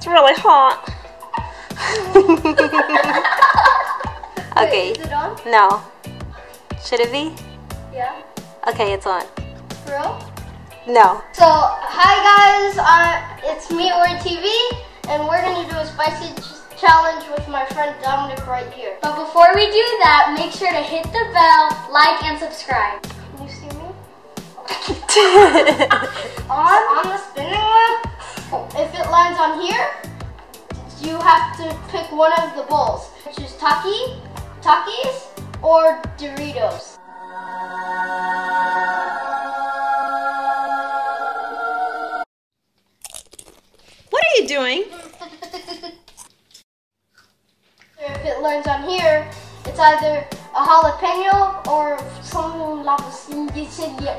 That's really hot. okay. Wait, is it on? No. Should it be? Yeah. Okay, it's on. For real? No. So, hi guys, uh, it's me, UriTV, and we're gonna do a spicy ch- challenge with my friend Dominic right here. But before we do that, make sure to hit the bell, like, and subscribe. Can you see me? on, on the spinning wheel, if it lands on here, you have to pick one of the bowls, which is Taki, Takis, or Doritos. what are you doing? If it lands on here, it's either a jalapeno or something like a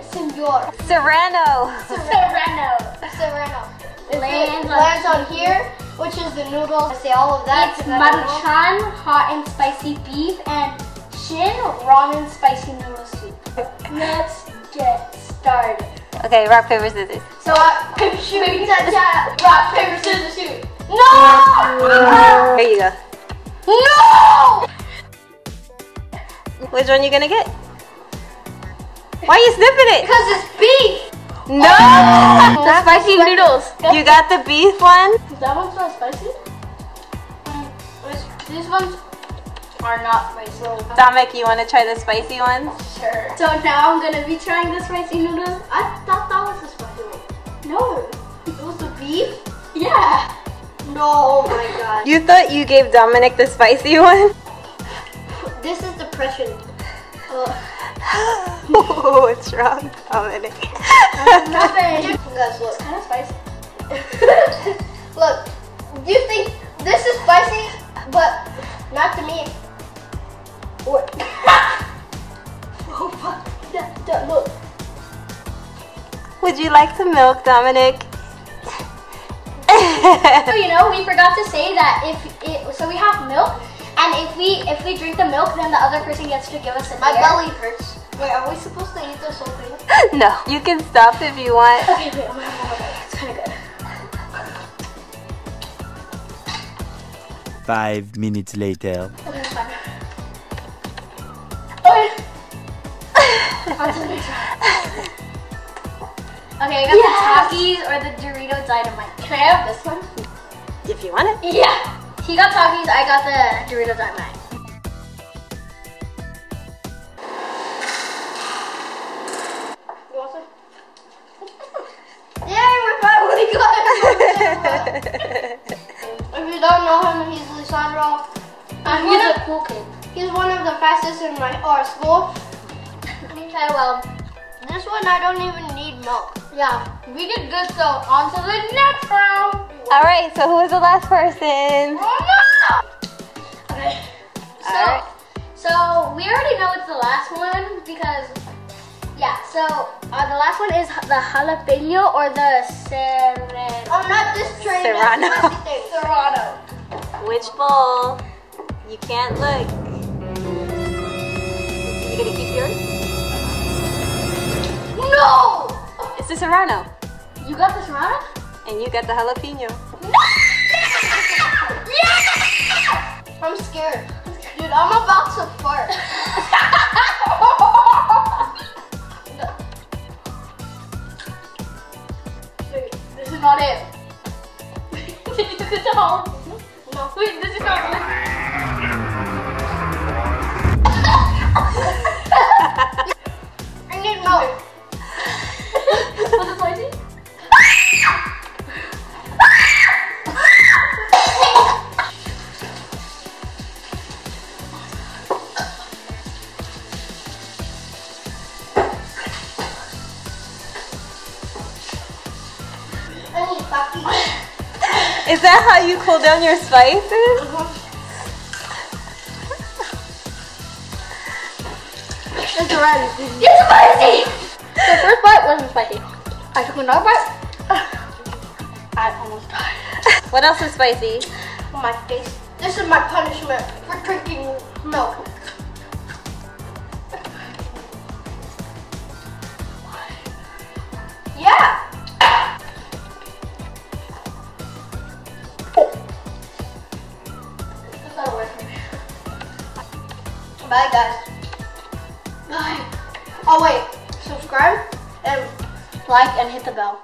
senor. Serrano. Serrano. Serrano. If Lands it on lands on here, which is the noodles, I say all of that. It's 'cause I don't. Maruchan hot and spicy beef and Shin ramen spicy noodle soup. Let's get started. Okay, rock, paper, scissors. So rock, paper, shoot, ta, ta, rock, paper, scissors, shoot. No! Here you go. No! Which one you gonna get? Why are you sniffing it? Because it's beef. No! Oh. The spicy noodles. You got the beef one? That one's not spicy. These ones are not spicy. Dominic, you wanna try the spicy ones? Sure. So now I'm gonna be trying the spicy noodles. I thought that was the spicy one. No. It was the beef? Yeah. No, oh my god. You thought you gave Dominic the spicy one? This is depression. Uh, What's wrong, Dominic? Nothing. guys, look. Kind of spicy. look, do you think this is spicy? But not to me. What? oh, fuck. Look. Would you like some milk, Dominic? So you know, we forgot to say that if it, so we have milk, and if we if we drink the milk, then the other person gets to give us a My dare. belly hurts. Wait, are we supposed to eat this whole thing? no. You can stop if you want. Okay, wait, I'm gonna have one. It's kind of good. Five minutes later. Okay, fine. Okay. On to the next one. Okay, I got Yes. the Takis or the Dorito Dynamite. Can I have this one? If you want it. Yeah. He got Takis, I got the Dorito Dynamite. You want? Yay, we're finally if you don't know him, he's Lisandro. Um, He's he's a cool kid. He's one of the fastest in my our school. Okay, well, This one I don't even need milk. yeah, we did good. So on to the next round. All right. So who was the last person? Oh no! Okay. So, Alright. so we already know it's the last one because, yeah. So uh, the last one is the jalapeno or the serrano. I'm not this trained Serrano. at spicy things. Serrano. Which bowl? You can't look. You gonna keep yours? No! It's the Serrano, You got the serrano? And you got the jalapeno. I'm scared. Dude, I'm about to fart. Wait, this is not it. you took it down. No. Wait, this is not it. Is that how you cool down your spices? It's red. It's spicy! The first bite wasn't spicy. I took another bite. I almost died. What else is spicy? My face. This is my punishment for drinking milk. Bye, guys. Bye. Oh wait, subscribe and Like and hit the bell.